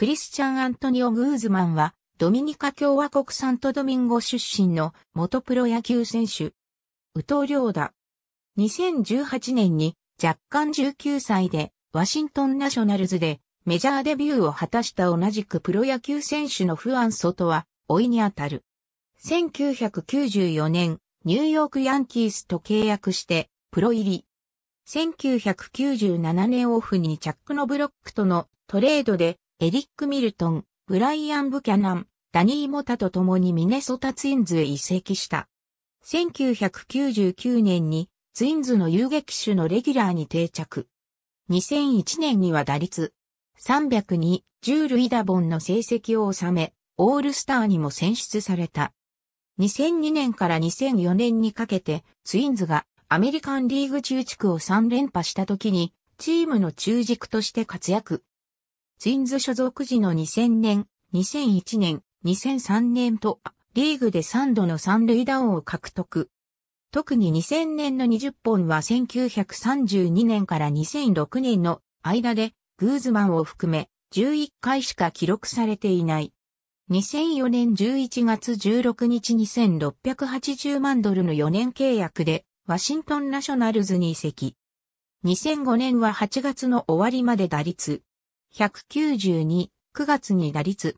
クリスチャン・アントニオ・グーズマンは、ドミニカ共和国サントドミンゴ出身の元プロ野球選手。宇藤良太。2018年に若干19歳でワシントンナショナルズでメジャーデビューを果たした同じくプロ野球選手のフアン・ソトは、老いにあたる。1994年、ニューヨークヤンキースと契約して、プロ入り。1997年オフにチャックのブロックとのトレードで、エリック・ミルトン、ブライアン・ブキャナン、ダニー・モタと共にミネソタツインズへ移籍した。1999年にツインズの遊撃手のレギュラーに定着。2001年には打率302、10塁打本の成績を収め、オールスターにも選出された。2002年から2004年にかけて、ツインズがアメリカンリーグ中地区を3連覇した時に、チームの中軸として活躍。ツインズ所属時の2000年、2001年、2003年と、リーグで3度の三塁打王を獲得。特に2000年の20本は1932年から2006年の間でグーズマンを含め11回しか記録されていない。2004年11月16日2680万ドルの4年契約でワシントンナショナルズに移籍。2005年は8月の終わりまで打率192、9月に打率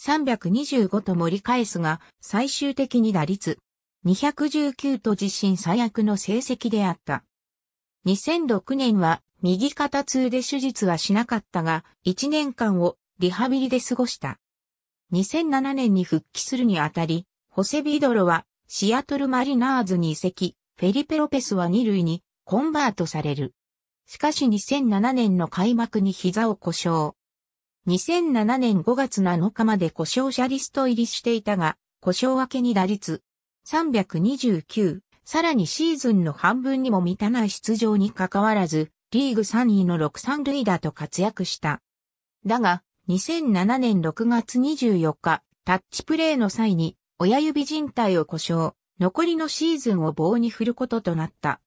325と盛り返すが最終的に打率219と自身最悪の成績であった。2006年は右肩痛で手術はしなかったが、1年間をリハビリで過ごした。2007年に復帰するにあたり、ホセビドロはシアトルマリナーズに移籍、フェリペロペスは2塁にコンバートされる。しかし2007年の開幕に膝を故障。2007年5月7日まで故障者リスト入りしていたが、故障明けに打率329、さらにシーズンの半分にも満たない出場に関わらず、リーグ3位の6、3塁打と活躍した。だが、2007年6月24日、タッチプレーの際に、親指靭帯を故障、残りのシーズンを棒に振ることとなった。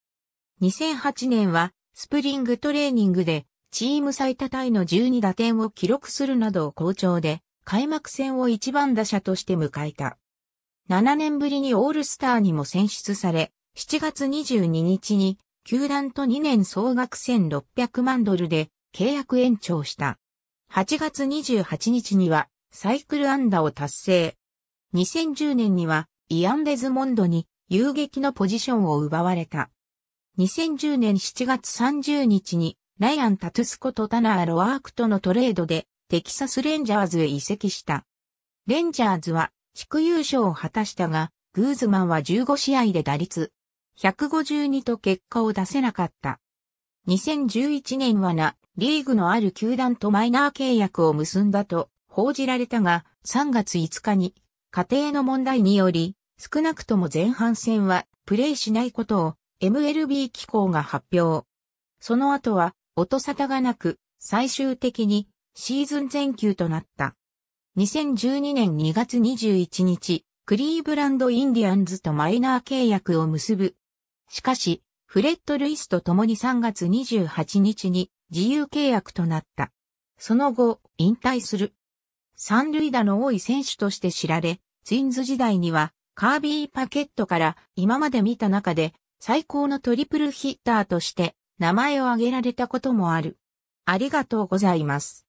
2008年は、スプリングトレーニングで、チーム最多タイの12打点を記録するなど好調で、開幕戦を一番打者として迎えた。7年ぶりにオールスターにも選出され、7月22日に、球団と2年総額1600万ドルで契約延長した。8月28日にはサイクルアンダを達成。2010年にはイアン・デズモンドに遊撃のポジションを奪われた。2010年7月30日にライアン・タトゥスコとタナー・ロワークとのトレードでテキサス・レンジャーズへ移籍した。レンジャーズは地区優勝を果たしたが、グーズマンは15試合で打率152と結果を出せなかった。2011年はな、リーグのある球団とマイナー契約を結んだと報じられたが、3月5日に家庭の問題により、少なくとも前半戦はプレイしないことを MLB 機構が発表。その後は音沙汰がなく、最終的にシーズン全休となった。2012年2月21日、クリーブランドインディアンズとマイナー契約を結ぶ。しかし、フレッド・ルイスと共に3月28日に自由契約となった。その後、引退する。三塁打の多い選手として知られ、ツインズ時代にはカービー・パケットから今まで見た中で最高のトリプルヒッターとして名前を挙げられたこともある。ありがとうございます。